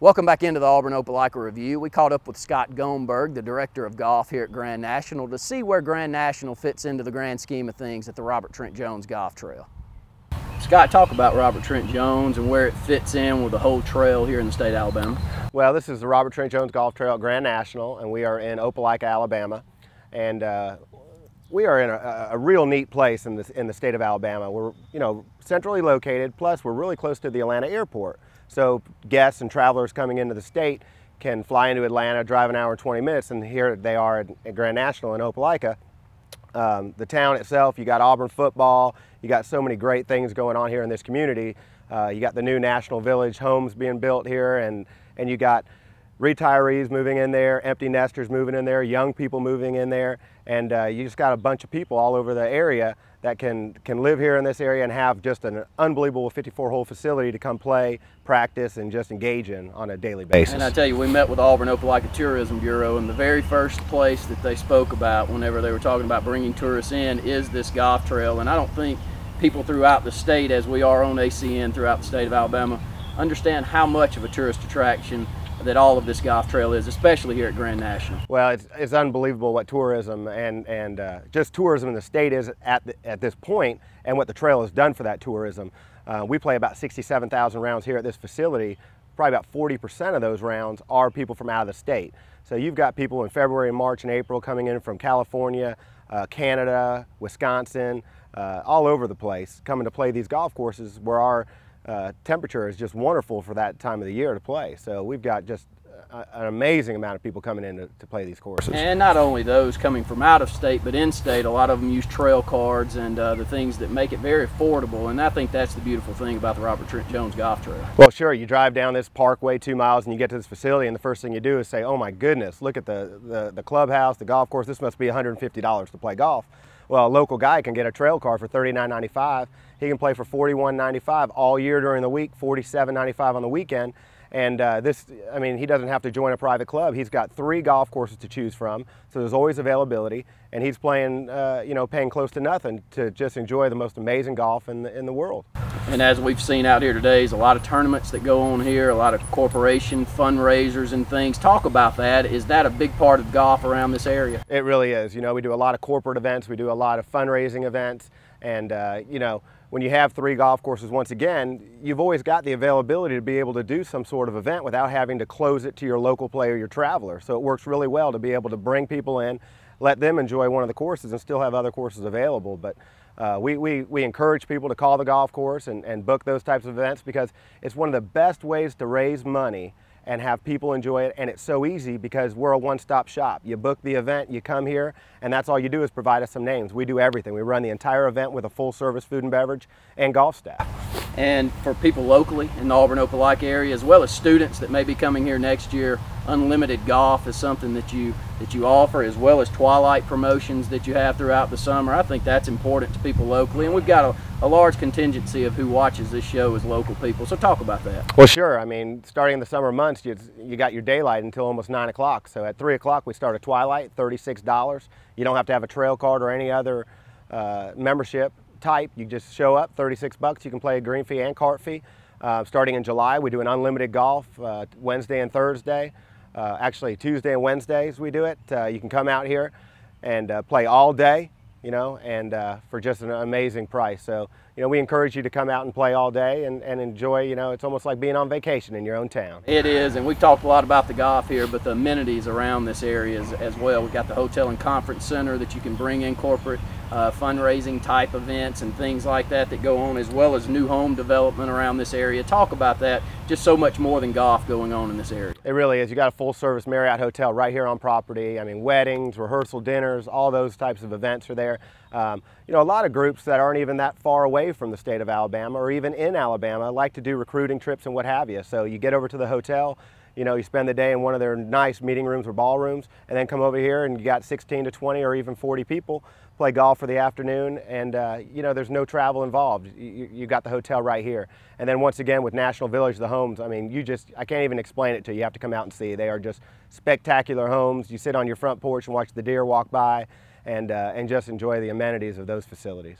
Welcome back into the Auburn Opelika Review. We caught up with Scott Gomberg, the Director of Golf here at Grand National, to see where Grand National fits into the grand scheme of things at the Robert Trent Jones Golf Trail. Scott, talk about Robert Trent Jones and where it fits in with the whole trail here in the state of Alabama. Well, this is the Robert Trent Jones Golf Trail at Grand National, and we are in Opelika, Alabama. And uh, we are in a, a, real neat place in, this, in the state of Alabama. We're, you know, centrally located, plus we're really close to the Atlanta airport. So guests and travelers coming into the state can fly into Atlanta, drive an hour and 20 minutes, and here they are at, Grand National in Opelika. Um, the town itself, you got Auburn football, you got so many great things going on here in this community. Uh, you got the new National Village homes being built here, and, and you got retirees moving in there, empty nesters moving in there, young people moving in there, and uh, you just got a bunch of people all over the area that can, can live here in this area and have just an unbelievable 54-hole facility to come play, practice, and just engage in on a daily basis. And I tell you, we met with Auburn Opelika Tourism Bureau, and the very first place that they spoke about whenever they were talking about bringing tourists in is this golf trail, and I don't think people throughout the state, as we are on ACN throughout the state of Alabama, understand how much of a tourist attraction that all of this golf trail is, especially here at Grand National. Well, it's, it's unbelievable what tourism and, and uh, just tourism in the state is at, the, at this point and what the trail has done for that tourism. Uh, we play about 67,000 rounds here at this facility. Probably about 40% of those rounds are people from out of the state. So you've got people in February, and March, and April coming in from California, uh, Canada, Wisconsin, uh, all over the place, coming to play these golf courses where our uh, temperature is just wonderful for that time of the year to play. So we've got just a, an amazing amount of people coming in to, to, play these courses. And not only those coming from out of state, but in state, a lot of them use trail cards and uh, the things that make it very affordable. And I think that's the beautiful thing about the Robert Trent Jones Golf Trail. Well, sure, you drive down this parkway two miles and you get to this facility and the first thing you do is say, oh my goodness, look at the, the, the clubhouse, the golf course, this must be $150 to play golf. Well, a local guy can get a trail card for $39.95. He can play for $41.95 all year during the week, $47.95 on the weekend. And uh, this, I mean, he doesn't have to join a private club. He's got three golf courses to choose from, so there's always availability. And he's playing, uh, you know, paying close to nothing to just enjoy the most amazing golf in the, in the world. And as we've seen out here today, there's a lot of tournaments that go on here, a lot of corporation fundraisers and things. Talk about that. Is that a big part of golf around this area? It really is. You know, we do a lot of corporate events, we do a lot of fundraising events, and, uh, you know, when you have three golf courses, once again, you've always got the availability to be able to do some sort of event without having to close it to your local player, your traveler. So it works really well to be able to bring people in, let them enjoy one of the courses and still have other courses available. But uh, we, we, we encourage people to call the golf course and, and book those types of events because it's one of the best ways to raise money and have people enjoy it. And it's so easy because we're a one-stop shop. You book the event, you come here, and that's all you do is provide us some names. We do everything. We run the entire event with a full service food and beverage and golf staff. And for people locally in the Auburn Opelika area, as well as students that may be coming here next year, unlimited golf is something that you that you offer, as well as twilight promotions that you have throughout the summer. I think that's important to people locally, and we've got a, a large contingency of who watches this show as local people. So talk about that. Well, sure. I mean, starting in the summer months, you, you got your daylight until almost nine o'clock. So at three o'clock, we start a twilight, thirty-six dollars. You don't have to have a trail card or any other uh, membership type. You just show up, 36 bucks. You can play a green fee and cart fee. Uh, starting in July, we do an unlimited golf uh, Wednesday and Thursday. Uh, actually, Tuesday and Wednesdays we do it. Uh, you can come out here and uh, play all day, you know, and for just an amazing price. So, you know, we encourage you to come out and play all day and, and enjoy, you know, it's almost like being on vacation in your own town. It is, and we've talked a lot about the golf here, but the amenities around this area as, as well. We've got the hotel and conference center that you can bring in corporate uh, fundraising type events and things like that that go on, as well as new home development around this area. Talk about that. Just so much more than golf going on in this area. It really is. You got a full service Marriott hotel right here on property. I mean, weddings, rehearsal dinners, all those types of events are there. Um, you know, a lot of groups that aren't even that far away from the state of Alabama or even in Alabama like to do recruiting trips and what have you. So you get over to the hotel, you know, you spend the day in one of their nice meeting rooms or ballrooms and then come over here and you got 16 to 20 or even 40 people play golf for the afternoon and uh, you know there's no travel involved. You, you, got the hotel right here. And then once again with national village the homes i mean you just i can't even explain it to you. You have to come out and see. They are just spectacular homes. You sit on your front porch and watch the deer walk by and uh, and just enjoy the amenities of those facilities